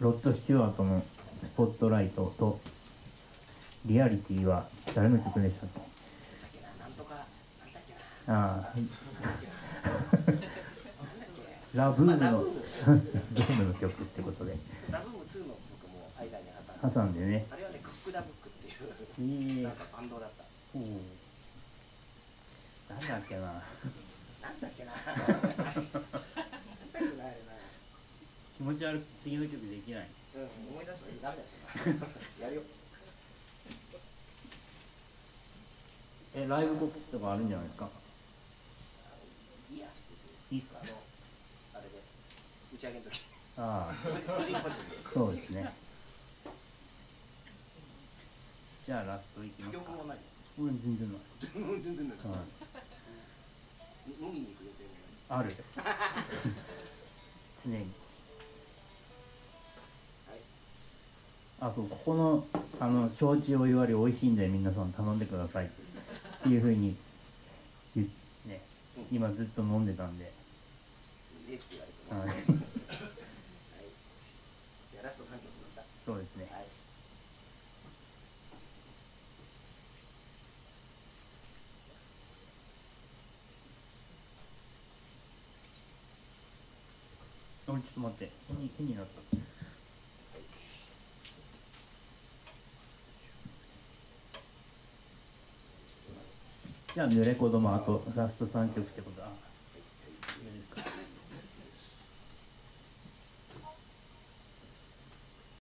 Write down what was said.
ロッド・スチュワートの「スポットライト」と「リアリティ」は誰の曲でしたっけ？ああラブームのブー。ムの曲ってことで。ラブーム2の曲も間に挟んで。挟んでね。あれはねクックダブックっていうええなんかバンドだった。なんだっけな。なんだっけな持ち悪くて次の曲できない。うん思い出ダメだよやるよ。えライブ告知とかあるんじゃないですか？いいいいっすか？あのあれで打ち上げの時。ああ。そうですね。じゃあラストいきますか。曲もない。うん全然ない。全然ない。はい。飲みに行く予定もある。常にあそうここのあの焼酎お湯割り美味しいんで皆さん頼んでください。っていうふうに言っね今ずっと飲んでたんで、ねって言われてもはい、はい。じゃあラスト3曲ですか。そうですね。はい。おちょっと待って。手に手になったじゃあ濡れ子供あとラスト3曲ってことだ